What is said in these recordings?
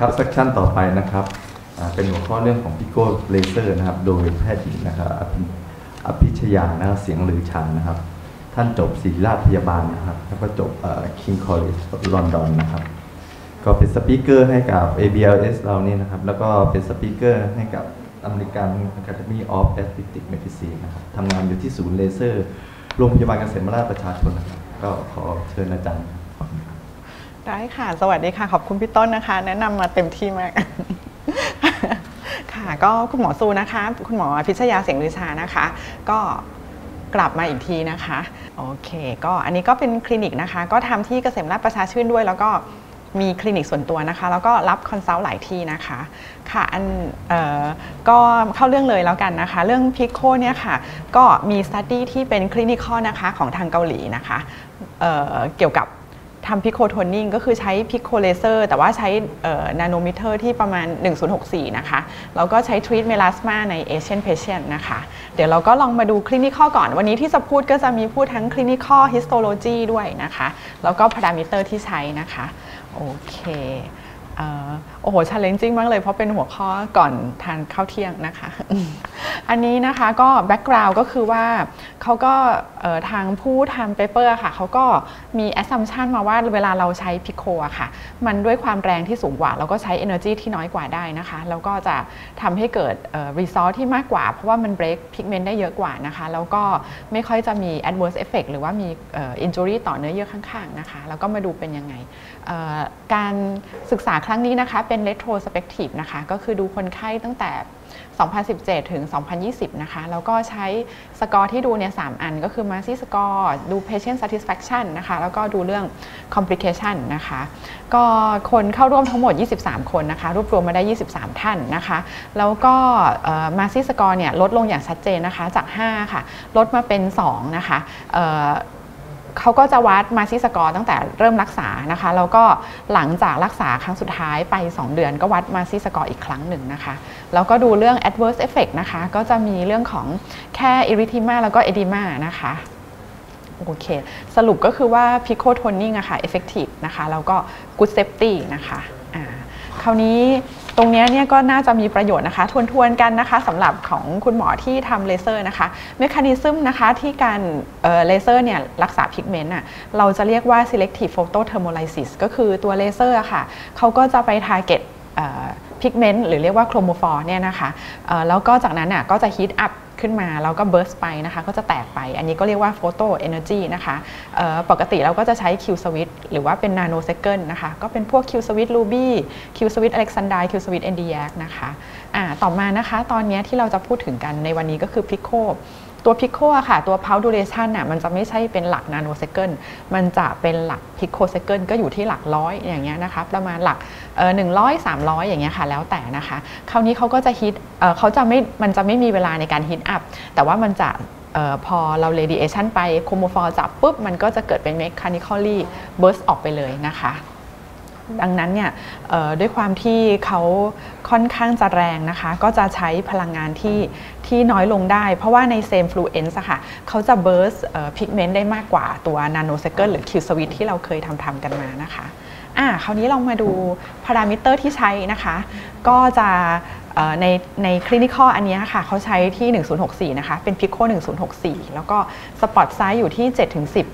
ครับ session ต่อไปนะครับเป็นหัวข้อเรื่องของ Pico เลเซอร์นะครับ โดยแพทย์หญิงนะครับอภิชยานะครับเสียงหรือชานนะครับ ท่านจบศิริราชพยาบาลนะครับ แล้วก็จบ King's College London นะครับ ก็เป็นสปีกเกอร์ให้กับ ABLS เรานี่นะครับ แล้วก็เป็นสปีกเกอร์ให้กับ American Academy of Aesthetic Medicine นะครับทำงานอยู่ที่ศูนย์เลเซอร์โรงพยาบาลเกษมราชประชาชนนะครับ ก็ขอเชิญอาจารย์ ได้ค่ะ สวัสดีค่ะ ขอบคุณพี่ต้นนะคะ แนะนำมาเต็มที่มาก ค่ะ ก็คุณหมอซูนะคะ คุณหมอพิชยาเสียงลือชานะคะ ก็กลับมาอีกทีนะคะ โอเค ก็อันนี้ก็เป็นคลินิกนะคะ ก็ทำที่เกษมราชประชาชื่นด้วย แล้วก็มีคลินิกส่วนตัวนะคะ แล้วก็รับคอนซัลท์หลายที่นะคะ ค่ะ อันเอ่อก็เข้าเรื่องเลยแล้วกันนะคะ เรื่องพิโคเนี่ยค่ะ ก็มี study ที่เป็น clinical นะคะของทางเกาหลีนะคะเอ่อเกี่ยวกับ ทำ pico toning ก็คือใช้ pico เลเซอร์แต่ว่าใช้ nanometer ที่ประมาณ 1064 นะคะ แล้วก็ใช้ treat melasma ใน Asian patient นะคะ เดี๋ยวเราก็ลองมาดู clinical ก่อน วันนี้ที่จะพูดก็จะมีพูดทั้ง clinical histology ด้วยนะคะ แล้วก็พารามิเตอร์ที่ใช้นะคะ โอเคเอ โอ้โห challenging มากเลยเพราะเป็นหัวข้อก่อนทานข้าวเที่ยงนะคะ อันนี้นะคะก็ background ก็คือว่าเขาก็ทางผู้ทำ paper ค่ะเขาก็มี assumption มาว่าเวลาเราใช้ pico อะค่ะ มันด้วยความแรงที่สูงกว่า แล้วก็ใช้ Energy ที่น้อยกว่าได้นะคะ แล้วก็จะทำให้เกิด result ที่มากกว่า เพราะว่ามัน break pigment ได้เยอะกว่านะคะ แล้วก็ไม่ค่อยจะมี adverse effect หรือว่ามี injury ต่อเนื้อเยื่อข้างๆนะคะ แล้วก็มาดูเป็นยังไงการศึกษาครั้งนี้นะคะเป็น retrospective นะคะ ก็คือดูคนไข้ตั้งแต่ 2017 ถึง 2020 นะคะ แล้วก็ใช้สกอร์ที่ดูเนี่ย 3 อันก็คือ MASI score ดู patient satisfaction นะคะ แล้วก็ดูเรื่อง complication นะคะ ก็คนเข้าร่วมทั้งหมด 23 คนนะคะ รวบรวมมาได้ 23 ท่านนะคะ แล้วก็ MASI score เนี่ยลดลงอย่างชัดเจนนะคะ จาก 5 ค่ะ ลดมาเป็น 2 นะคะ เขาก็จะวัด MASI score ตั้งแต่เริ่มรักษานะคะแล้วก็หลังจากรักษาครั้งสุดท้ายไป 2 เดือนก็วัด MASI score อีกครั้งหนึ่งนะคะแล้วก็ดูเรื่อง adverse effect นะคะก็จะมีเรื่องของแค่ erythema แล้วก็ edema นะคะโอเค สรุปก็คือว่า pico toning อะค่ะ effective นะคะ แล้วก็ good safety นะคะ อ่า คราวนี้ ตรงนี้เนี่ยก็น่าจะมีประโยชน์นะคะ ทวนๆกันนะคะสำหรับของคุณหมอที่ทำเลเซอร์นะคะmechanism นะคะที่การเลเซอร์เนี่ยรักษา pigment อะเราจะเรียกว่า selective photothermolysis ก็คือตัวเลเซอร์อะค่ะเขาก็จะไป target pigment หรือเรียกว่า chromophore เนี่ยนะคะแล้วก็จากนั้นน่ะก็จะ heat up ขึ้นมาแล้วก็ burst ไปนะคะก็จะแตกไป อันนี้ก็เรียกว่า photo energy นะคะปกติเราก็จะใช้ Q switch หรือว่าเป็น nanosecond นะคะก็เป็นพวก Q switch Ruby Q switch Alexandrite Q switch Nd:YAG นะคะต่อมานะคะตอนนี้ที่เราจะพูดถึงกันในวันนี้ก็คือ Pico ตัว Pico อะค่ะตัว Pulse Duration น่ะมันจะไม่ใช่เป็นหลักนาโนเซคันมันจะเป็นหลัก Pico second ก็อยู่ที่หลักร้อยอย่างเงี้ยนะคะประมาณหลักเออหนึ่งร้อยสามร้อยอย่างเงี้ยค่ะแล้วแต่นะคะ คราวนี้เขาก็จะฮิตเออเขาจะไม่มันจะไม่มีเวลาในการฮิตอัพแต่ว่ามันจะเออพอเรา radiation ไปโคโมฟอลจับปุ๊บ มันก็จะเกิดเป็น mechanically burst ออกไปเลยนะคะ ดังนั้นเนี่ยเอ่อด้วยความที่เขาค่อนข้างจะแรงนะคะ ก็จะใช้พลังงานที่ที่น้อยลงได้ เพราะว่าใน same fluence อะค่ะเขาจะ burst pigment ได้มากกว่าตัว nanosecond หรือ Q switch ที่เราเคยทำทำกันมานะคะอ่าคราวนี้ลองมาดูพารามิเตอร์ที่ใช้นะคะ ก็จะเอ่อในใน clinical อันเนี้ยค่ะเขาใช้ที่ 1064 นะคะ เป็น Pico 1064 แล้วก็ spot size อยู่ที่ 7-10เอ่อ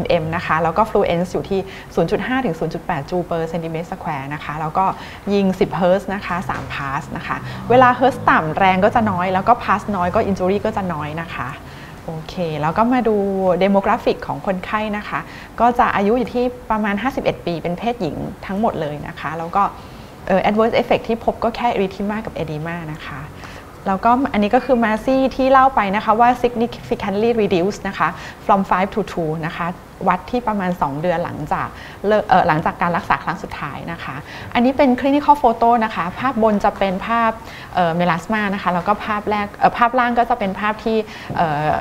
mm นะคะ แล้วก็ fluence อยู่ที่ 0.5 ถึง 0.8 joule per centimeter square นะคะ แล้วก็ยิง 10 เฮิร์ตนะคะ3 pass นะคะ เวลาเฮิร์ตต่ำแรงก็จะน้อย แล้วก็ pass น้อยก็ injury ก็จะน้อยนะคะโอเค แล้วก็มาดู demographic ของคนไข้นะคะ ก็จะอายุอยู่ที่ประมาณ 51 ปี เป็นเพศหญิงทั้งหมดเลยนะคะ แล้วก็เอ่อ adverse effect ที่พบก็แค่ erythema กับ edema นะคะ แล้วก็อันนี้ก็คือ MASI ที่เล่าไปนะคะว่า significantly reduced นะคะ from 5 to 2 นะคะ วัดที่ประมาณ 2 เดือนหลังจากหลังจากการรักษาครั้งสุดท้ายนะคะ อันนี้เป็น clinical photo นะคะ ภาพบนจะเป็นภาพเมลาสมานะคะ แล้วก็ภาพแรกภาพล่างก็จะเป็นภาพที่เอ่อ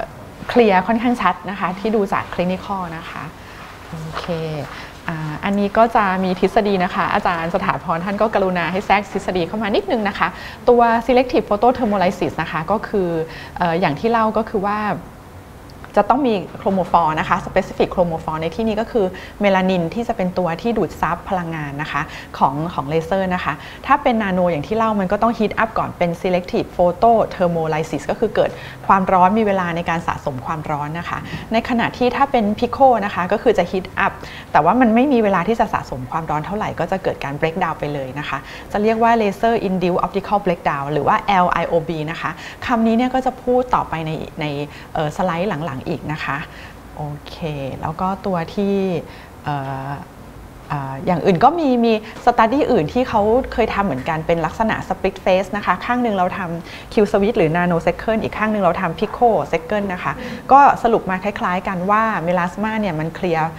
เคลียร์ค่อนข้างชัดนะคะ ที่ดูจาก clinical นะคะ โอเค อันนี้ก็จะมีทฤษฎีนะคะ อาจารย์สถาพรท่านก็กรุณาให้แทรกทฤษฎีเข้ามานิดนึงนะคะ ตัว selective photothermolysis นะคะ ก็คืออย่างที่เล่าก็คือว่า จะต้องมี chromophore นะคะ specific chromophore ในที่นี้ก็คือ melanin ที่จะเป็นตัวที่ดูดซับพลังงานนะคะของของเลเซอร์นะคะ ถ้าเป็นนาโนอย่างที่เล่ามันก็ต้อง heat up ก่อนเป็น selective photo thermolysis ก็คือเกิดความร้อนมีเวลาในการสะสมความร้อนนะคะ ในขณะที่ถ้าเป็น pico นะคะก็คือจะ heat up แต่ว่ามันไม่มีเวลาที่จะสะสมความร้อนเท่าไหร่ก็จะเกิดการ break down ไปเลยนะคะ จะเรียกว่า laser induced optical breakdown หรือว่า LIOB นะคะคำนี้เนี่ยก็จะพูดต่อไปในในสไลด์หลังๆอีกนะคะโอเค แล้วก็ตัวที่อย่างอื่นก็มีมี study อื่นที่เขาเคยทำเหมือนกันเป็นลักษณะ split face นะคะ ข้างหนึ่งเราทำ Q switch หรือ nanosecond อีกข้างหนึ่งเราทำ picosecond นะคะ ก็สรุปมาคล้ายๆกันว่า melasma เนี่ยมัน clear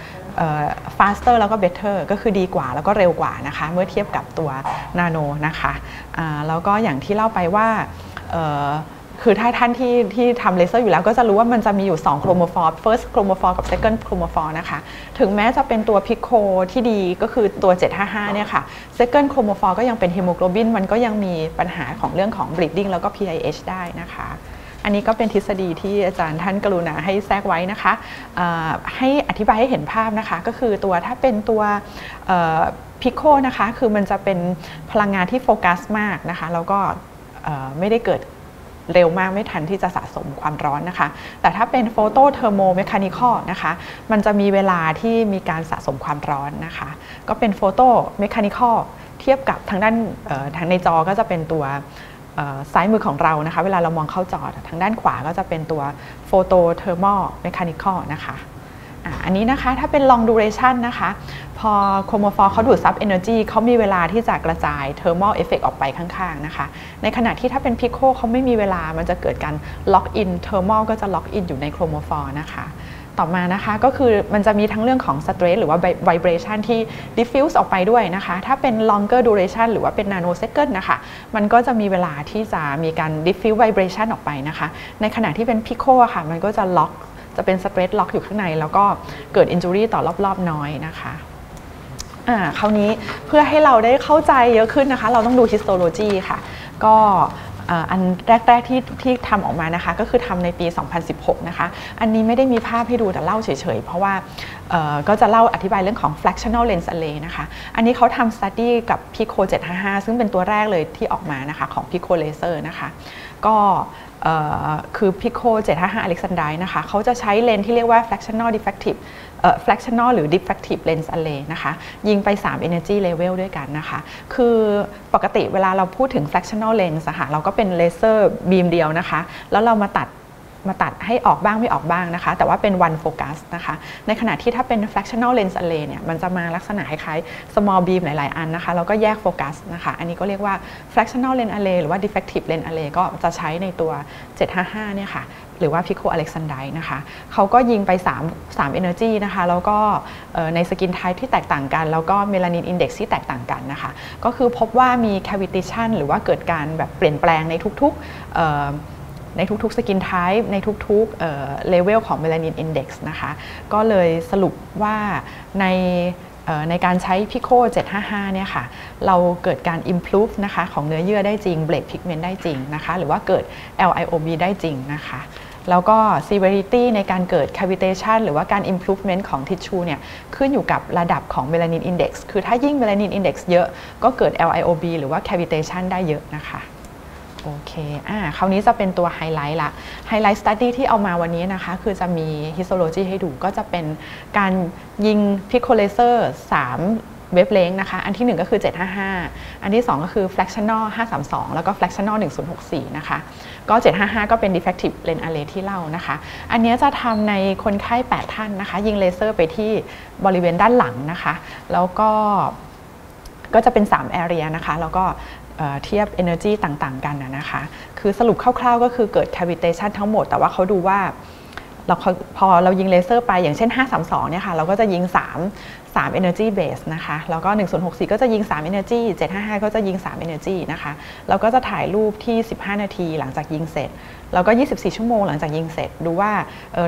faster แล้วก็ better ก็คือดีกว่าแล้วก็เร็วกว่านะคะ เมื่อเทียบกับตัวนาโนนะคะแล้วก็อย่างที่เล่าไปว่า คือถ้าท่านที่ที่ทำเลเซอร์อยู่แล้วก็จะรู้ว่ามันจะมีอยู่ 2 chromophore first โครโมฟอร์กับ second chromophore นะคะ ถึงแม้จะเป็นตัว pico ที่ดีก็คือตัว 755 เนี่ยค่ะ second โครโมฟอร์ก็ยังเป็นฮีโมโกลบิน มันก็ยังมีปัญหาของเรื่องของ bleeding แล้วก็ PIH ได้นะคะ อันนี้ก็เป็นทฤษฎีที่อาจารย์ท่านกรุณาให้แทรกไว้นะคะให้อธิบายให้เห็นภาพนะคะ ก็คือตัวถ้าเป็นตัวPico นะคะ คือมันจะเป็นพลังงานที่โฟกัสมากนะคะ แล้วก็ไม่ได้เกิด เร็วมากไม่ทันที่จะสะสมความร้อนนะคะ แต่ถ้าเป็น photothermomechanical นะคะ มันจะมีเวลาที่มีการสะสมความร้อนนะคะ ก็เป็น photomechanical เทียบกับทางด้านทางในจอก็จะเป็นตัวซ้ายมือของเรานะคะ เวลาเรามองเข้าจอทางด้านขวาก็จะเป็นตัว photothermomechanical นะคะ อันนี้นะคะถ้าเป็น long duration นะคะ พอโครโมฟอร์เขาดูดซับ energy เขามีเวลาที่จะกระจาย thermal effect ออกไปข้างๆนะคะ ในขณะที่ถ้าเป็นพิโคเขาไม่มีเวลามันจะเกิดการ lock in thermal ก็จะ lock in อยู่ในโครโมฟอร์นะคะต่อมานะคะก็คือมันจะมีทั้งเรื่องของ stress หรือว่า vibration ที่ diffuse ออกไปด้วยนะคะ ถ้าเป็น longer duration หรือว่าเป็น nanosecond นะคะ มันก็จะมีเวลาที่จะมีการ diffuse vibration ออกไปนะคะ ในขณะที่เป็น Pico ค่ะ มันก็จะ lock จะเป็น straight lock อยู่ข้างใน แล้วก็เกิด injury ต่อรอบๆน้อยนะคะอ่าคราวนี้เพื่อให้เราได้เข้าใจเยอะขึ้นนะคะ เราต้องดู histology ค่ะ ก็อันแรก ๆ ที่ที่ทำออกมานะคะ ก็คือทำในปี 2016 นะคะ อันนี้ไม่ได้มีภาพให้ดูแต่เล่าเฉย ๆ เพราะว่าก็จะเล่าอธิบายเรื่องของ fractional lens array นะคะ อันนี้เขาทำ study กับ Pico 755 ซึ่งเป็นตัวแรกเลยที่ออกมานะคะ ของ Pico Laser นะคะ ก็คือ Pico 755 Alexandrite นะคะเขาจะใช้เลนที่เรียกว่า fractional defective fractional หรือ defective lens array นะคะยิงไป 3 energy level ด้วยกันนะคะ คือปกติเวลาเราพูดถึง fractional lens ะค่ะเราก็เป็นเลเซอร์บีมเดียวนะคะ แล้วเรามาตัด มาตัดให้ออกบ้างไม่ออกบ้างนะคะ แต่ว่าเป็น one focus นะคะ ในขณะที่ถ้าเป็น fractional lens array เนี่ยมันจะมาลักษณะคล้ายๆ small beam หลายๆ อันนะคะ แล้วก็แยกโฟกัสนะคะ อันนี้ก็เรียกว่า fractional lens array หรือว่า diffractive lens array ก็จะใช้ในตัว 755 เนี่ยค่ะ หรือว่า Pico Alexandrite นะคะเขาก็ยิงไป 3 3 energy นะคะ แล้วก็ใน skin type ที่แตกต่างกัน แล้วก็ melanin index ที่แตกต่างกันนะคะ ก็คือพบว่ามี cavitation หรือว่าเกิดการแบบเปลี่ยนแปลงในทุกๆ ในทุกๆ skin type ในทุกๆ level ของ melanin index นะคะ ก็เลยสรุปว่าในในการใช้ Pico 755 เนี่ยค่ะ เราเกิดการ improve นะคะของเนื้อเยื่อได้จริงเบลด pigment ได้จริงนะคะ หรือว่าเกิด LIOB ได้จริงนะคะ แล้วก็ severity ในการเกิด cavitation หรือว่าการ improvement ของ tissue เนี่ย ขึ้นอยู่กับระดับของ melanin index คือถ้ายิ่ง melanin index เยอะ ก็เกิด LIOB หรือว่า cavitation ได้เยอะนะคะ โอเคอ่าคราวนี้จะเป็นตัวไฮไลท์ละ highlight study ที่เอามาวันนี้นะคะ คือจะมีhistology ให้ดูก็จะเป็นการยิง Pico Laser 3 wavelength นะคะ อันที่ 1 ก็คือ 755 อันที่ 2 ก็คือ fractional 532 แล้วก็ fractional 1064 นะคะ ก็ 755 ก็เป็น diffractive lens array ที่เล่านะคะ อันนี้จะทำในคนไข้ 8 ท่านนะคะ ยิงเลเซอร์ไปที่บริเวณด้านหลังนะคะ แล้วก็ ก็จะเป็น 3 area นะคะ แล้วก็เทียบ energy ต่างๆ กันนะคะ คือสรุปคร่าวๆ ก็คือเกิด cavitation ทั้งหมด แต่ว่าเขาดูว่า เราพอเรายิงเลเซอร์ไปอย่างเช่น 532เนี่ยค่ะเราก็จะยิง 3 3 energy base นะคะแล้วก็ 1064 ก็จะยิง 3 energy 755 ก็จะยิง 3 energy นะคะเราก็จะถ่ายรูปที่ 15 นาทีหลังจากยิงเสร็จ แล้วก็ 24 ชั่วโมงหลังจากยิงเสร็จ ดูว่า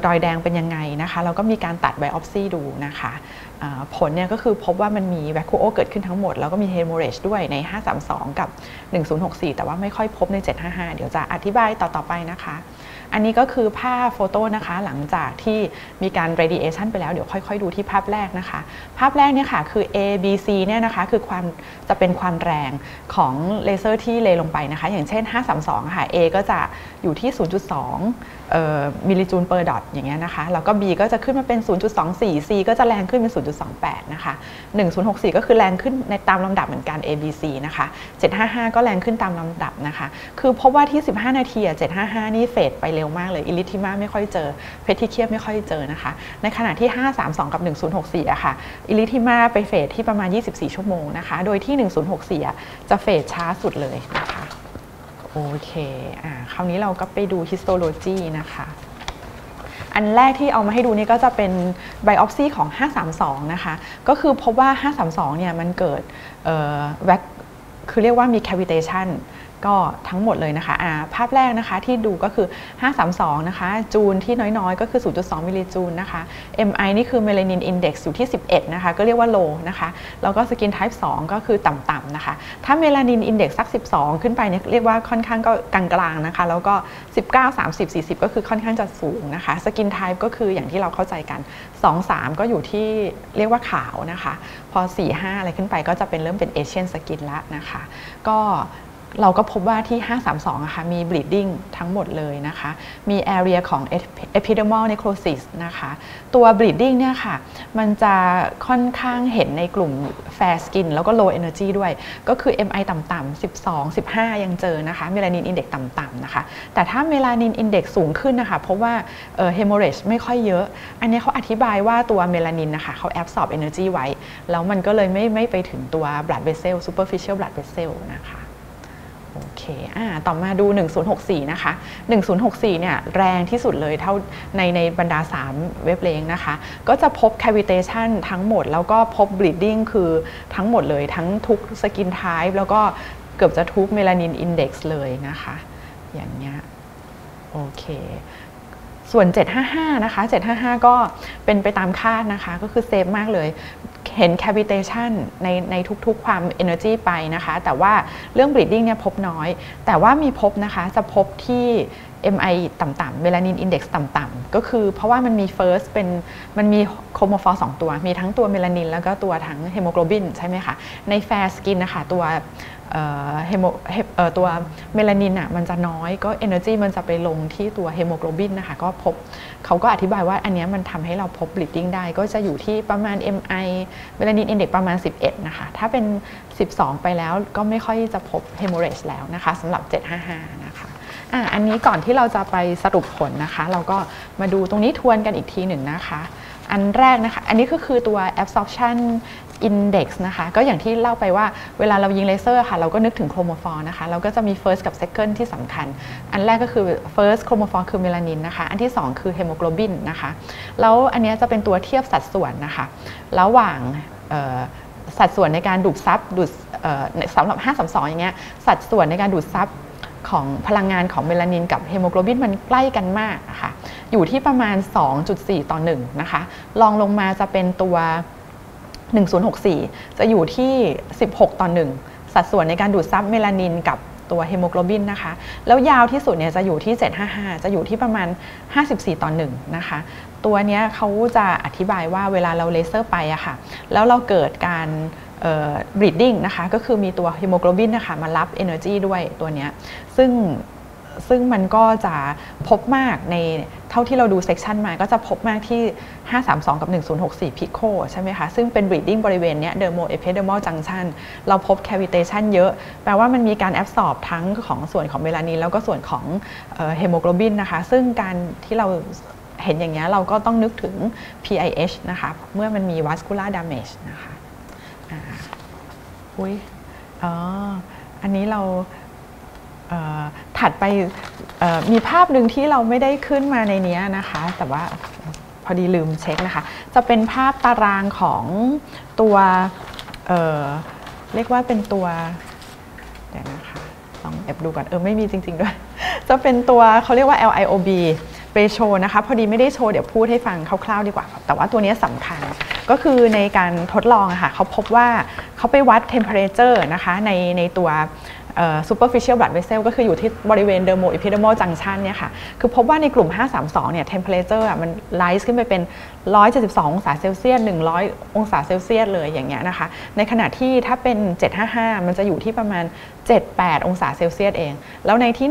รอยแดงเป็นยังไงนะคะแล้วก็มีการตัดไบออปซีดูนะคะผลเนี่ยก็คือพบว่ามันมีแวคคูโอเกิดขึ้นทั้งหมด แล้วก็มีเฮโมเรจด้วยใน 532 กับ 1064 แต่ว่าไม่ค่อยพบใน 755 เดี๋ยวจะอธิบายต่อๆไปนะคะ อันนี้ก็คือภาพ photo นะคะ หลังจากที่มีการ radiation ไปแล้ว เดี๋ยวค่อยๆ ดูที่ภาพแรกนะคะ ภาพแรกเนี่ยค่ะคือ A B C เนี่ยนะคะ คือความจะเป็นความแรงของเลเซอร์ที่ยิงลงไปนะคะ อย่างเช่น 532 ค่ะ A ก็จะอยู่ที่ 0.2 millijoule per dot อย่างเงี้ยนะคะ แล้วก็ B ก็จะขึ้นมาเป็น 0.24 C ก็จะแรงขึ้นเป็น 0.28 นะคะ 1064 ก็คือแรงขึ้นในตามลำดับเหมือนกัน A B C นะคะ 755 ก็แรงขึ้นตามลำดับนะคะ คือพบว่าที่ 15 นาทีอะ755 นี่เฟดไปเร็วมากเลย อิลิทิมาไม่ค่อยเจอ เพทิเคียบไม่ค่อยเจอนะคะ ในขณะที่ 532 กับ 1064อะค่ะ อิลิทิมาไปเฟดที่ประมาณ 24 ชั่วโมงนะคะ โดยที่ 1064อะจะเฟดช้าสุดเลยนะคะ โอเคอ่าคราวนี้เราก็ไปดู histology นะคะ อันแรกที่เอามาให้ดูนี่ก็จะเป็น biopsy ของ 532 นะคะ ก็คือพบว่า 532 เนี่ยมันเกิดแวกคือเรียกว่ามี cavitation ก็ทั้งหมดเลยนะคะะภาพแรกนะคะที่ดูก็คือ 532 นะคะ จูนที่น้อยๆ ก็คือ 0.2 มิลลิจูลนะคะ MI นี่คือ melanin index อยู่ที่ 11 นะคะ ก็เรียกว่า low นะคะ แล้วก็ skin type 2ก็คือต่ำๆนะคะ ถ้า melanin index สัก 12 ขึ้นไปเนี่ยเรียกว่าค่อนข้างก็กลางๆนะคะ แล้วก็ 19 30 40 ก็คือค่อนข้างจะสูงนะคะ skin type ก็คืออย่างที่เราเข้าใจกัน 2 3 ก็อยู่ที่เรียกว่าขาวนะคะ พอ 4 5 อะไรขึ้นไปก็จะเป็นเริ่มเป็น Asian skin ละนะคะ ก็ เราก็พบว่าที่ 532อะคะ่ะมี bleeding ทั้งหมดเลยนะคะ มี area ของ epidermal necrosis นะคะ ตัว bleeding เนี่ยค่ะ มันจะค่อนข้างเห็นในกลุ่ม fair skin แล้วก็ low energy ด้วย ก็คือ MI ต่ำๆ12 15 ยังเจอนะคะ melanin index ต่ำๆนะคะ แต่ถ้า melanin index สูงขึ้นนะคะ เพราะว่า hemorrhage ไม่ค่อยเยอะ อันนี้เขาอธิบายว่าตัว melanin นะคะเขา absorb energy ไว้ แล้วมันก็เลยไม่ไม่ไปถึงตัว blood vessel superficial blood vessel นะคะ โอเคอ่าต่อมาดู 1064 นะคะ 1064 เนี่ยแรงที่สุดเลยเท่าในในบรรดา 3 เว็บเลงนะคะ ก็จะพบ cavitation ทั้งหมด แล้วก็พบ bleeding คือทั้งหมดเลยทั้งทุก skin type แล้วก็เกือบจะทุก melanin index เลยนะคะ อย่างเงี้ยโอเคส่วน 755 นะคะ 755 ก็เป็นไปตามคาดนะคะ ก็คือเซฟมากเลย เห็น cavitation ในในทุกๆความ energy ไปนะคะ แต่ว่าเรื่อง bleeding เนี่ยพบน้อย แต่ว่ามีพบนะคะจะพบที่ MI ต่ำๆ melanin index ต่ำๆก็คือเพราะว่ามันมี first เป็นมันมี chromophore สองตัว มีทั้งตัวเมลานินแล้วก็ตัวทั้งเฮโมโกลบินใช่ไหมคะ ใน fair skin นะคะตัวเฮโมตัวเมลานินอะมันจะน้อยก็ energy มันจะไปลงที่ตัวเฮโมโกลบินนะคะก็พบเขาก็อธิบายว่าอันนี้มันทำให้เราพบ bleeding ได้ก็จะอยู่ที่ประมาณ MI melanin index ประมาณ 11 นะคะ ถ้าเป็น 12 ไปแล้วก็ไม่ค่อยจะพบ hemorrhage แล้วนะคะสำหรับ 755นะ อะอันนี้ก่อนที่เราจะไปสรุปผลนะคะ เราก็มาดูตรงนี้ทวนกันอีกทีหนึ่งนะคะ อันแรกนะคะ อันนี้ก็คือตัว absorption index นะคะ ก็อย่างที่เล่าไปว่าเวลาเรายิงเลเซอร์ค่ะ เราก็นึกถึง chromophore นะคะ เราก็จะมี first กับ second ที่สำคัญ อันแรกก็คือ first chromophore คือเมลานินนะคะ อันที่ 2 คือเฮโมโกลบินนะคะ แล้วอันนี้จะเป็นตัวเทียบสัดส่วนนะคะ ระหว่างสัดส่วนในการดูดซับดูดสำหรับ532อย่างเงี้ยสัดส่วนในการดูดซับ ของพลังงานของเมลานินกับเฮโมโกลบินมันใกล้กันมากนะคะอยู่ที่ประมาณ 2.4 ต่อ1นะคะรองลงมาจะเป็นตัว 1064 จะอยู่ที่ 16 ต่อ 1 สัดส่วนในการดูดซับเมลานินกับตัวเฮโมโกลบินนะคะ แล้วยาวที่สุดเนี่ยจะอยู่ที่ 755 จะอยู่ที่ประมาณ 54 ต่อ1นะคะ ตัวนี้เขาจะอธิบายว่าเวลาเราเลเซอร์ไปอะค่ะ แล้วเราเกิดการ bleeding นะคะก็คือมีตัวฮีโมโกลบินนะคะมารับ Energy ด้วยตัวนี้ซึ่งซึ่งมันก็จะพบมากในเท่าที่เราดู section มาก็จะพบมากที่ 532 กับ 1064 Pico ใช่ไหมคะ ซึ่งเป็น bleeding บริเวณเนี้ย dermo epidermal junction เราพบ cavitation เยอะ แปลว่ามันมีการ absorb ทั้งของส่วนของเมลานินแล้วก็ส่วนของเฮโมโกลบินนะคะ ซึ่งการที่เราเห็นอย่างนี้ยเราก็ต้องนึกถึง PIH นะคะ เมื่อมันมี vascular damage นะคะ อุ้ยอ๋อ อันนี้เราถัดไปมีภาพหนึ่งที่เราไม่ได้ขึ้นมาในนี้นะคะ แต่ว่าพอดีลืมเช็คนะคะ จะเป็นภาพตารางของตัวเเรียกว่าเป็นตัวเดี๋ยวนะคะลองแอบดูก่อนเออไม่มีจริง ๆ ด้วย จะเป็นตัวเขาเรียกว่า LIOB ไปโชว์นะคะ พอดีไม่ได้โชว์เดี๋ยวพูดให้ฟังคร่าวๆดีกว่า แต่ว่าตัวนี้สำคัญ ก็คือในการทดลองอะค่ะเขาพบว่าเขาไปวัดเทมเพอเรเจอร์นะคะในในตัว superficial blood vessel ก็คืออยู่ที่บริเวณ dermo epidermal junction เนี่ยค่ะ คือพบว่าในกลุ่ม 532 เนี่ย temperature อะมัน rise ขึ้นไปเป็น 172 องศาเซลเซียส 100 องศาเซลเซียสเลยอย่างเงี้ยนะคะ ในขณะที่ถ้าเป็น 755 มันจะอยู่ที่ประมาณ 78 องศาเซลเซียสเอง แล้วในที่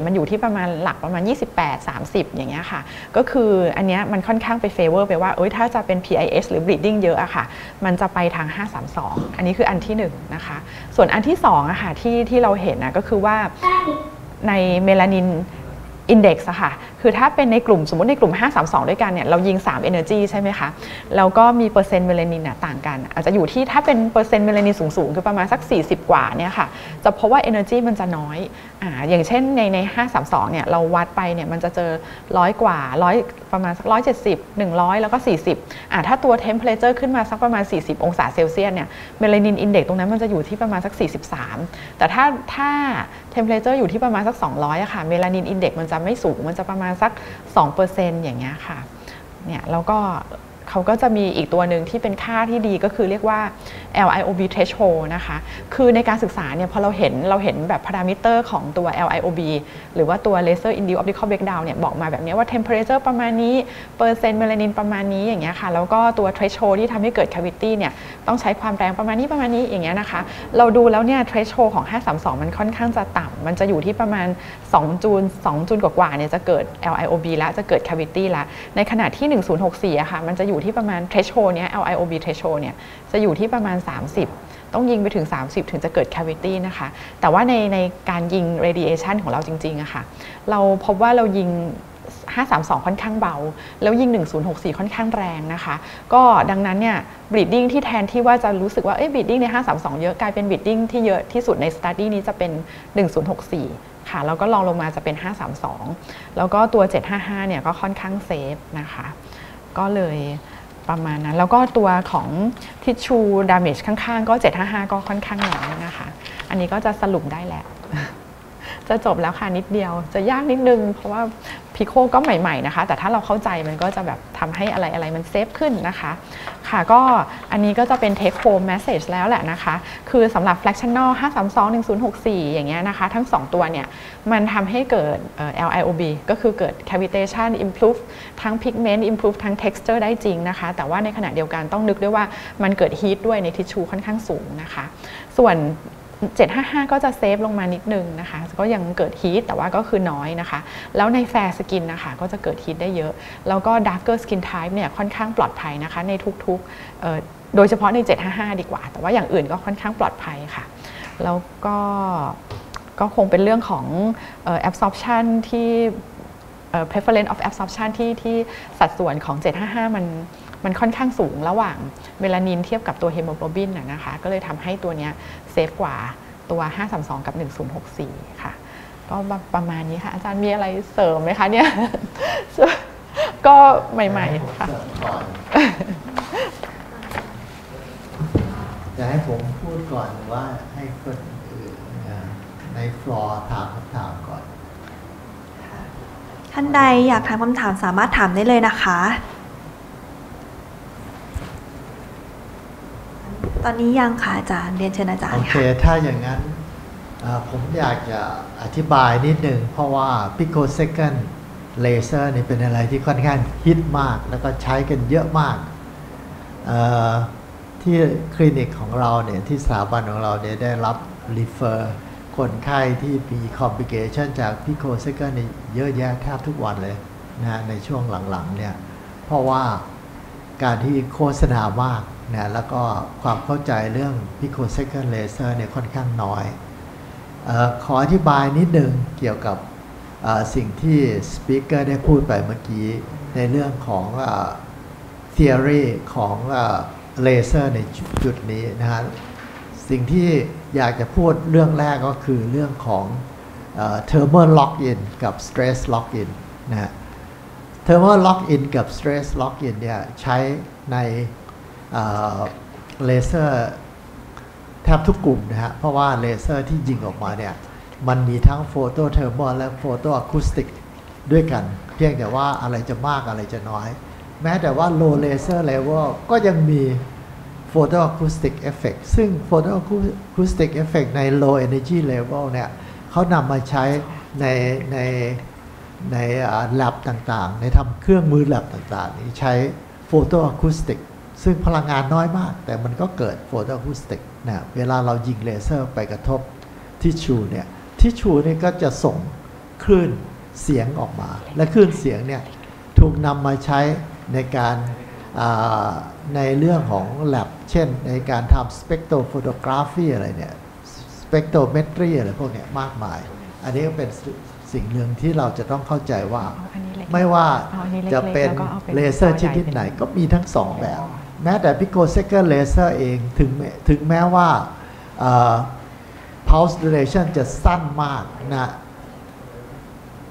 1064 มันอยู่ที่ประมาณหลักประมาณ 28 30 อย่างเงี้ยค่ะ ก็คืออันเนี้ยมันค่อนข้างไป favor ไปว่า เอ้ย ถ้าจะเป็น PIH หรือ bleeding เยอะอะค่ะ มันจะไปทาง 532 อันนี้คืออันที่1นะคะ ส่วนอันที่2อะค่ะที่ที่เราเห็นนะก็คือว่าในเมลานินอินเด็กซ์ค่ะคือถ้าเป็นในกลุ่มสมมติในกลุ่ม 532 ด้วยกันเนี่ยเรายิง 3 Energy ใช่ไหมคะแล้วก็มีเปอร์เซ็นต์เมลานินน่ะต่างกัน อาจจะอยู่ที่ถ้าเป็นเปอร์เซ็นต์เมลานินสูงๆ คือประมาณสัก 40 กว่าเนี่ยค่ะจะพบว่า Energy มันจะน้อยอ่าอย่างเช่นในใน 532 เนี่ยเราวัดไปเนี่ยมันจะเจอร้อยกว่าร้อยประมาณสัก 170 100 แล้วก็ 40อ่าถ้าตัว Temperature ขึ้นมาสักประมาณ 40 องศาเซลเซียสเนี่ยเมลานิน Index ตรงนั้นมันจะอยู่ที่ประมาณสัก 43 แต่ถ้าถ้า Temperature อยู่ที่ประมาณสัก 200อะค่ะเมลานิน Index มันจะไม่สูงมันจะประมาณสัก 2%อย่างเงี้ยค่ะเนี่ยแล้วก็ เขาก็จะมีอีกตัวหนึ่งที่เป็นค่าที่ดีก็คือเรียกว่า LIOB threshold นะคะ คือในการศึกษาเนี่ยพอเราเห็นเราเห็นแบบพารามิเตอร์ของตัว LIOB หรือว่าตัว laser induced optical breakdown เนี่ยบอกมาแบบนี้ว่า temperature ประมาณนี้ เปอร์เซ็นต์เมลานินประมาณนี้อย่างเงี้ยค่ะ แล้วก็ตัว threshold ที่ทำให้เกิด cavity เนี่ยต้องใช้ความแรงประมาณนี้ประมาณนี้อย่างเงี้ยนะคะ เราดูแล้วเนี่ย threshold ของ 532 มันค่อนข้างจะต่ำมันจะอยู่ที่ประมาณ 2 จูล2จูลกว่าๆเนี่ยจะเกิด LIOB แล้วจะเกิด cavity แล้วในขณะที่ 1064อะค่ะมันจะอยูู่่ที่ประมาณ threshold เนี้ย LIOB threshold เนี่ยจะอยู่ที่ประมาณ 30 ต้องยิงไปถึง 30 ถึงจะเกิด cavity นะคะ แต่ว่าในในการยิง radiation ของเราจริงๆอะค่ะเราพบว่าเรายิง532 ค่อนข้างเบา แล้วยิง 1064 ค่อนข้างแรงนะคะ ก็ดังนั้นเนี่ย bleeding ที่แทนที่ว่าจะรู้สึกว่าเอ้ย bleeding ใน 532 เยอะกลายเป็น bleeding ที่เยอะที่สุดใน study นี้จะเป็น 1064 ค่ะแล้วก็รองลงมาจะเป็น 532 แล้วก็ตัว 755 เนี่ยก็ค่อนข้าง safe นะคะ ก็เลยประมาณนั้น แล้วก็ตัวของทิชชูดาม g e ข้างๆ ก็ 755 ก็ค่อนข้างน้อยนะคะ อันนี้ก็จะสรุปได้แล้ว จะจบแล้วค่ะนิดเดียว จะยากนิดนึง เพราะว่า Pico ก็ใหม่ ๆนะคะ แต่ถ้าเราเข้าใจมันก็จะแบบทำให้อะไรอะไรมัน safe ขึ้นนะคะ ค่ะก็อันนี้ก็จะเป็น take home message แล้วแหละนะคะ คือสำหรับ fractional 532 1064 อย่างเงี้ยนะคะ ทั้ง 2 ตัวเนี่ย มันทำให้เกิด LIOB ก็คือเกิด cavitation improve ทั้ง pigment improve ทั้ง texture ได้จริงนะคะ แต่ว่าในขณะเดียวกันต้องนึกด้วยว่ามันเกิด heat ด้วยในทิชชูค่อนข้างสูงนะคะ ส่วน 755 ก็จะ safe ลงมานิดนึงนะคะ ก็ยังเกิด heat แต่ว่าก็คือน้อยนะคะ แล้วใน fair skin นะคะ ก็จะเกิด heat ได้เยอะ แล้วก็ darker skin type เนี่ยค่อนข้างปลอดภัยนะคะ ในทุกๆ โดยเฉพาะใน 755 ดีกว่า แต่ว่าอย่างอื่นก็ค่อนข้างปลอดภัยค่ะ แล้วก็ก็คงเป็นเรื่องของออ absorption ที่เอ่อ prevalence of absorption ที่ที่สัดส่วนของ 755 มัน มันค่อนข้างสูงระหว่างเมลานินเทียบกับตัวเฮโมโกลบินนะนะคะ ก็เลยทำให้ตัวเนี้ยเซฟกว่าตัว 532 กับ 1064 ค่ะ ก็ประมาณนี้ค่ะ อาจารย์มีอะไรเสริมไหมคะเนี่ย ก็ใหม่ๆ ค่ะเสริมก่อนจะให้ผมพูดก่อนหรือว่าให้คนอื่นอ่าในฟลอร์ถามคำถามก่อน ท่านใดอยากถามคำถามสามารถถามได้เลยนะคะ อนนี้ยังค่ะอาจารย์เรียนเชิญอาจารโอย์เคค่ะถ้าอย่างนั้นอ่าผมอยากจะอธิบายนิดหนึ่งเพราะว่า picosecond laser นี่เป็นอะไรที่ค่อนข้างฮิตมาก แล้วก็ใช้กันเยอะมากเอ่อที่คลินิกของเราเนี่ยที่สถาบันของเราเนี่ยได้รับ refer คนไข้ที่มี complication จาก picosecond นี่เยอะแยะแทบทุกวันเลยนะฮะในช่วงหลังๆเนี่ยเพราะว่าการที่โฆษณามาก นะแล้วก็ความเข้าใจเรื่อง picosecond laser เนี่ยค่อนข้างน้อยออขออธิบายนิดนึงเกี่ยวกับสิ่งที่สปีกเกอร์ได้พูดไปเมื่อกี้ ในเรื่องของเอ่อ theory ของเลเซอร์ในจุดนี้นะฮะสิ่งที่อยากจะพูดเรื่องแรกก็คือเรื่องของเอ่อ thermal lock-in กับ stress lock-in นะฮะ Thermal Lock-in กับ Stress Lock-in เนี่ยใช้ใน เลเซอร์แทบทุกกลุ่มนะฮะ เพราะว่าเลเซอร์ที่ยิงออกมาเนี่ย มันมีทั้ง photothermal และ photoacoustic ด้วยกัน เพียงแต่ว่าอะไรจะมากอะไรจะน้อย แม้แต่ว่า low laser level ก็ยังมี photoacoustic effect ซึ่ง photoacoustic effect ใน low energy level เนี่ยเขานำมาใช้ในในในอ่า lab ต่างๆ ในทำเครื่องมือ lab ต่างๆ นี้ใช้ photoacoustic ซึ่งพลังงานน้อยมาก แต่มันก็เกิด photoacoustic นะเวลาเรายิงเลเซอร์ไปกระทบทิชชูเนี่ยทิชชูนี่ก็จะส่งคลื่นเสียงออกมา และคลื่นเสียงเนี่ยถูกนำมาใช้ในการในเรื่องของ lab เช่นในการทำ spectrophotography อะไรเนี่ย spectrometry อะไรพวกเนี้ยมากมาย อันนี้ก็เป็นสิ่งหนึ่งที่เราจะต้องเข้าใจว่า ไม่ว่าจะเป็นเลเซอร์ชนิดไหนก็มีทั้งสองแบบ แม้แต่ picosecond laser เองถึงถึงแม้ว่า pulse duration จะสั้นมากนะ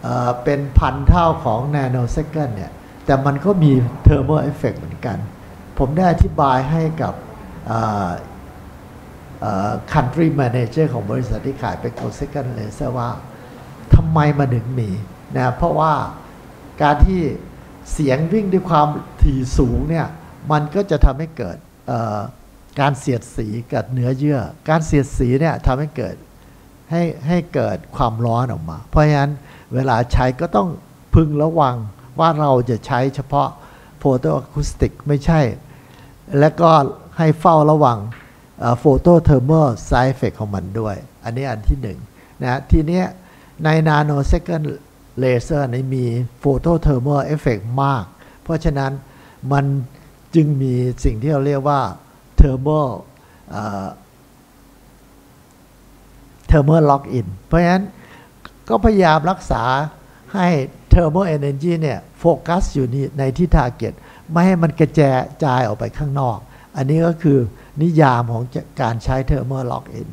เเป็นพันเท่าของ nanosecond เนี่ย แต่มันก็มี thermal effect เหมือนกัน ผมได้อธิบายให้กับ country manager ของบริษัทที่ขาย picosecond laser ว่าทำไมมันถึงมีนะเพราะว่าการที่เสียงวิ่งด้วยความถี่สูงเนี่ย มันก็จะทำให้เกิดการเสียดสีกับเนื้อเยื่อ การเสียดสีเนี่ยทำให้เกิดให้ให้เกิดความร้อนออกมา เพราะฉะนั้นเวลาใช้ก็ต้องพึงระวังว่าเราจะใช้เฉพาะโฟโตอะคูสติกไม่ใช่ และก็ให้เฝ้าระวัง photothermal side effect ของมันด้วย อันนี้อันที่หนึ่งนะทีเนี้ยใน nanosecond laser นี้มี photothermal effect มาก เพราะฉะนั้นมัน จึงมีสิ่งที่เราเรียกว่า thermal thermal lock-in เพราะฉะนั้นก็พยายามรักษาให้ thermal energy เนี่ยโฟกัสอยู่ในที่ target ไม่ให้มันกระจายออกไปข้างนอก อันนี้ก็คือนิยามของการใช้ thermal lock-in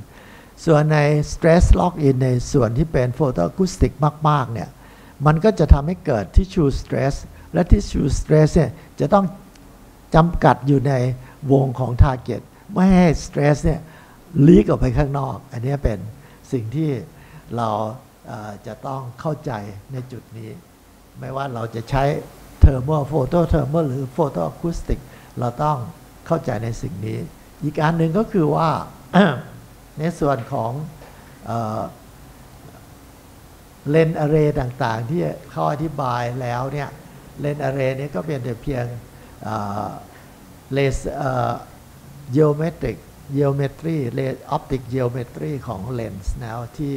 ส่วนใน stress lock in ในส่วนที่เป็น photoacoustic มาก ๆ เนี่ย มันก็จะทำให้เกิด tissue stress และ tissue stress เนี่ยจะต้อง จำกัดอยู่ในวงของ target ไม่ให้ stress เนี่ย leak ออกไปข้างนอก อันนี้เป็นสิ่งที่เราจะต้องเข้าใจในจุดนี้ ไม่ว่าเราจะใช้ thermal photothermal หรือ photoacoustic เราต้องเข้าใจในสิ่งนี้ อีกอันหนึ่งก็คือว่าในส่วนของ lens array ต่างๆ ที่เขาอธิบายแล้วเนี่ย lens array นี้ก็เป็นแต่เพียง lens geometric geometry lensออปติกเ e โอเมตรีของเลนส์นะที่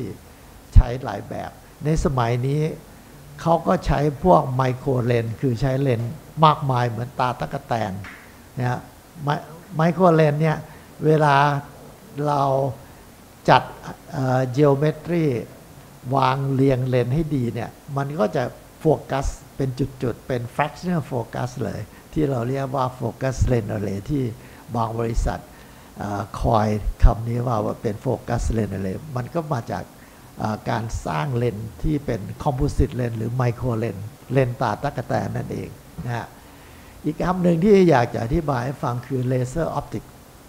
ใช้หลายแบบ ในสมัยนี้เขาก็ใช้พวก microlens คือใช้เลนส์มากมายเหมือนตาตั๊กแตนนะฮะ microlens เนี่ย เวลาเราจัดเ e โอเมตรีวางเรียงเลนส์ให้ดีเนี่ย มันก็จะโฟกัสเป็นจุด ๆ เป็น fractional focus เลย ที่เราเรียกว่า focus lens array ที่บางบริษัทอคอยคำนี้ว่าเป็น focus lens array มันก็มาจากการสร้างเลนส์ที่เป็น composite lens หรือ micro lens เลนส์ตาตะกแตนนั่นเองนะฮะอีกคำหนึ่งที่อยากจะอธิบายให้ฟังคือ laser optic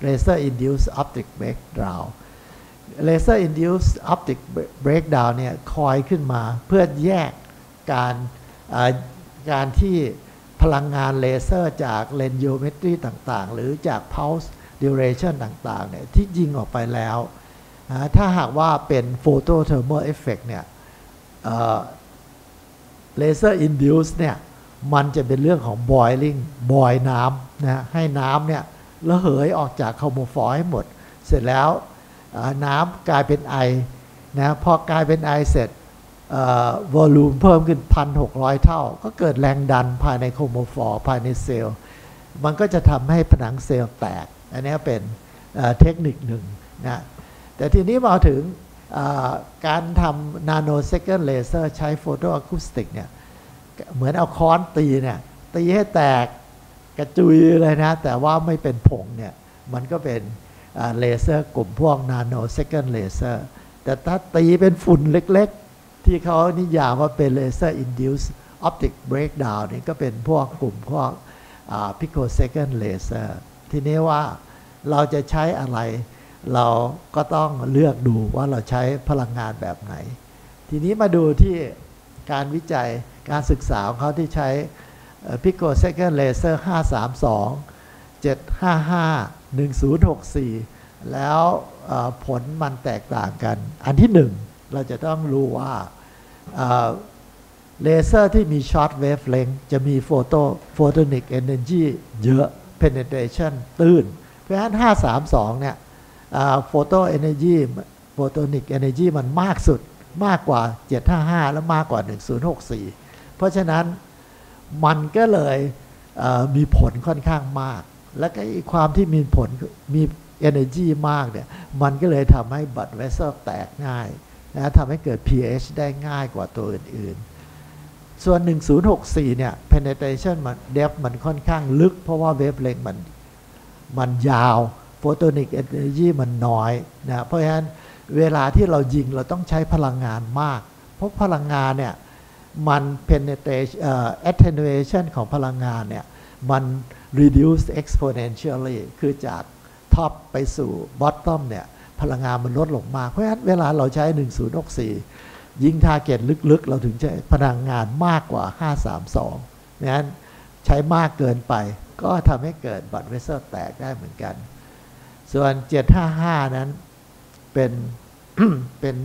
laser induced optic breakdown laser induced optic breakdown เนี่ยคอยขึ้นมาเพื่อแยกการการที่ พลังงานเลเซอร์จากเลนส์ geometry ต่างๆ หรือจาก pulse duration ต่างๆเนี่ยที่ยิงออกไปแล้วถ้าหากว่าเป็น photo thermal effect เนี่ยเลเซอร์ induce เนี่ยมันจะเป็นเรื่องของ boiling บอยน้ำนะให้น้ำเนี่ยระเหยออกจากคาโมฟอยให้หมด เสร็จแล้วน้ำกลายเป็นไอนะพอกลายเป็นไอเสร็จ volume เพิ่มขึ้น 1,600 เท่า ก็เกิดแรงดันภายใน chromophore ภายในเซลล์ มันก็จะทำให้ผนังเซลล์แตก อันนี้เป็นเทคนิคหนึ่งนะแต่ทีนี้มาถึงการทำ nanosecond laser ใช้ photoacoustic เนี่ยเหมือนเอาค้อนตีเนี่ยตีให้แตกกระจุยเลยนะ แต่ว่าไม่เป็นผงเนี่ย มันก็เป็นเลเซอร์กลุ่มพวก nanosecond laserแต่ถ้าตีเป็นฝุ่นเล็กๆ ที่เขานิยามว่าเป็น laser induced optic breakdown นี่ก็เป็นพวกกลุ่มพวก picosecond laser ทีนี้ว่าเราจะใช้อะไร เราก็ต้องเลือกดูว่าเราใช้พลังงานแบบไหน ทีนี้มาดูที่การวิจัยการศึกษาของเขาที่ใช้ picosecond laser 532 755 1064 แล้วเอ่อผลมันแตกต่างกัน อันที่หนึ่งเราจะต้องรู้ว่า เลเซอร์ที่มี short wavelength จะมี photo photonic energy เยอะ penetration ตื้น เพราะฉะนั้น 532 เนี่ย photo energy photonic energy มันมากสุดมากกว่า 755 และมากกว่า 1064 เพราะฉะนั้นมันก็เลยมีผลค่อนข้างมาก และก็ความที่มีผลมี energy มากเนี่ย มันก็เลยทำให้บัตเวสเซลแตกง่าย นะทำให้เกิด pH ได้ง่ายกว่าตัวอื่นๆ ส่วน 1064 เนี่ย penetration มัน depth มันค่อนข้างลึก เพราะว่าเวฟเลงมันมันยาว photonic energy มันน้อยนะเพราะฉะนั้นเวลาที่เรายิงเราต้องใช้พลังงานมาก เพราะพลังงานเนี่ย มัน penetration attenuation ของพลังงานเนี่ย มัน reduce exponentially คือจาก top ไปสู่ bottom เนี่ย พลังงานมันลดลงมา เพราะฉะนั้นเวลาเราใช้ 1064 ยิง target ลึกๆ เราถึงใช้พลังงานมากกว่า 532นั้นใช้มากเกินไป ก็ทำให้เกิด blood vessel แตกได้เหมือนกัน ส่วน 755 นั้นเป็นเป็น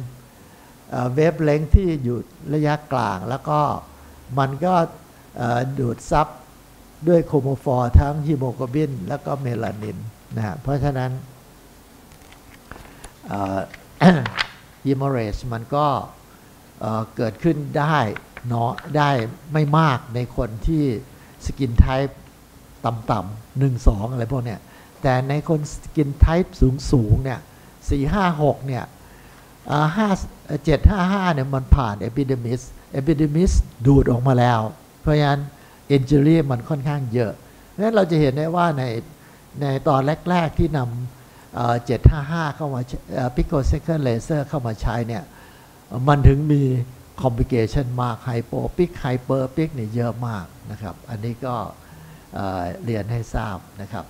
wavelength ที่อยู่ระยะกลาง แล้วก็มันก็ดูดซับด้วย chromophore ทั้งฮีโมโกลบิน แล้วก็เมลานินนะฮะเพราะฉะนั้น hemorrhage มันก็เกิดขึ้นได้เนาะได้ไม่มากในคนที่ skin type ต่ำๆหนึ่งสองอะไรพวกเนี้ยแต่ในคน skin type สูงๆเนี่ยสี่ห้าหกเนี่ยห้าเจ็ดห้าห้าเนี่ยมันผ่าน epidermis epidermis ดูดออกมาแล้ว เพราะฉะนั้น injury มันค่อนข้างเยอะเพราะฉะนั้นเราจะเห็นได้ว่าในในตอนแรก ๆที่นำ เจ็ดห้าห้าเข้ามา picosecond laser เข้ามาใช้เนี่ยมันถึงมี complication มาก hypopig hyperpig เนี่ยเยอะมากนะครับ อันนี้ก็เเรียนให้ทราบนะครับ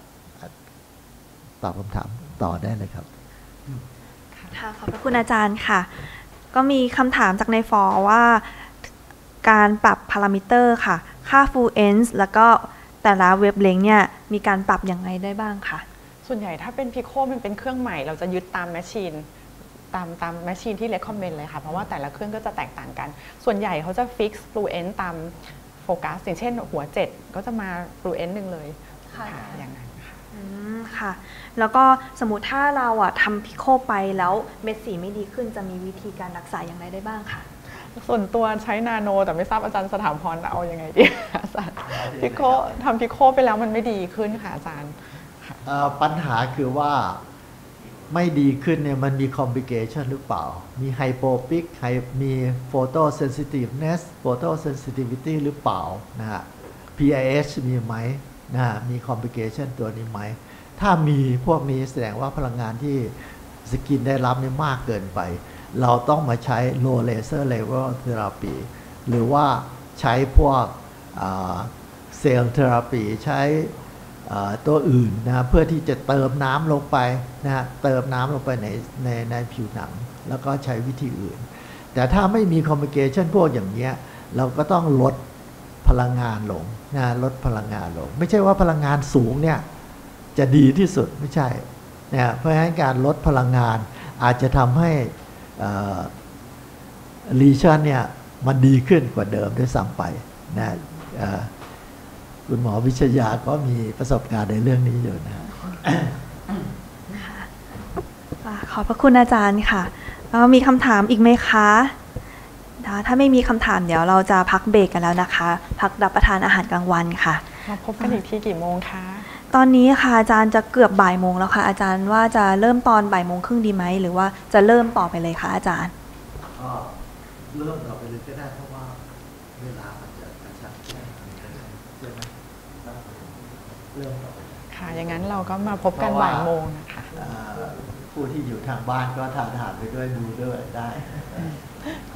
ตอบคำถามต่อได้เลยครับ ค่ะ ขอบพระคุณอาจารย์ค่ะ ก็มีคำถามจากในฟอร์ว่าการปรับพารามิเตอร์ค่ะ ค่า fluence แล้วก็แต่ละ wavelength เนี่ย มีการปรับยังไงได้บ้างคะ ส่วนใหญ่ถ้าเป็น pico มันเป็นเครื่องใหม่ เราจะยึดตาม machine ตามตาม machine ที่ recommend เลยค่ะ เพราะว่าแต่ละเครื่องก็จะแตกต่างกัน ส่วนใหญ่เขาจะ fix fluent ตามโฟกัสอย่างเช่นหัว 7 ก็จะมา fluent หนึ่งเลยค่ะอย่างนั้นค่ะอืมค่ะแล้วก็สมมติถ้าเราอะทำพิโคไปแล้วเม็ดสีไม่ดีขึ้นจะมีวิธีการรักษาอย่างไรได้บ้างคะส่วนตัวใช้นาโน แต่ไม่ทราบอาจารย์สถาพรเอายังไงดีอาจารย์พิโคทำพิโคไปแล้วมันไม่ดีขึ้นค่ะอาจารย์เอ่อ ปัญหาคือว่าไม่ดีขึ้นเนี่ยมันมีคอมพลิเคชันหรือเปล่า มี hypopig มี photosensitiveness photosensitivity หรือเปล่านะฮะ PIH มีไหมนะฮะมี complication ตัวนี้ไหม ถ้ามีพวกนี้แสดงว่าพลังงานที่ skin ได้รับนี่มากเกินไป เราต้องมาใช้ low laser level therapy หรือว่าใช้พวก cell therapy ใช้ ตัวอื่นนะเพื่อที่จะเติมน้ำลงไปนะเติมน้ำลงไปในในในผิวหนัง แล้วก็ใช้วิธีอื่น แต่ถ้าไม่มีคอมมิเคชันพวกอย่างเนี้ยเราก็ต้องลดพลังงานลงนะลดพลังงานลง ไม่ใช่ว่าพลังงานสูงเนี่ยจะดีที่สุดไม่ใช่นะเพราะฉะนั้นการลดพลังงานอาจจะทำให้ลีชันเนี่ยมันดีขึ้นกว่าเดิมด้วยซ้ำไปนะ คุณหมอวิชยาก็มีประสบการณ์ในเรื่องนี้อยู่นะอ่าขอบพระคุณอาจารย์ค่ะแล้วมีคำถามอีกไหมคะนะถ้าไม่มีคำถามเดี๋ยวเราจะพักเบรกกันแล้วนะคะ พักรับประทานอาหารกลางวันค่ะมาพบกันอีกที่กี่โมงคะตอนนี้ค่ะอาจารย์จะเกือบบ่ายโมงแล้วค่ะ อาจารย์ว่าจะเริ่มตอนบ่ายโมงครึ่งดีไหมหรือว่าจะเริ่มต่อไปเลยคะอาจารย์ก็เริ่มต่อไปเลยก็ได้เพราะว่าเวลามันจะกระชับใช่ไหมเริ่มต่อไป ค่ะ อย่างนั้นเราก็มาพบกันบ่ายโมงนะคะเอ่อผู้ที่อยู่ทางบ้านก็ทานอาหารไปด้วยดูด้วยได้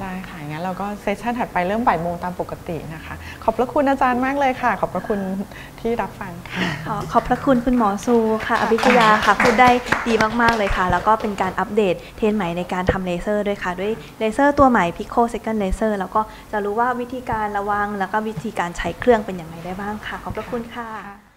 ได้ค่ะงั้นเราก็เซสชันถัดไปเริ่มบ่ายโมงตามปกตินะคะ ขอบพระคุณอาจารย์มากเลยค่ะ ขอบพระคุณที่รับฟังค่ะขอขอบพระคุณคุณหมอซูค่ะ อภิชยาค่ะพูดได้ดีมากๆเลยค่ะ แล้วก็เป็นการอัปเดตเทรนด์ใหม่ในการทำเลเซอร์ด้วยค่ะ ด้วยเลเซอร์ตัวใหม่ Pico Second Laser แล้วก็จะรู้ว่าวิธีการระวังแล้วก็วิธีการใช้เครื่องเป็นอย่างไรได้บ้างค่ะ ขอบพระคุณค่ะ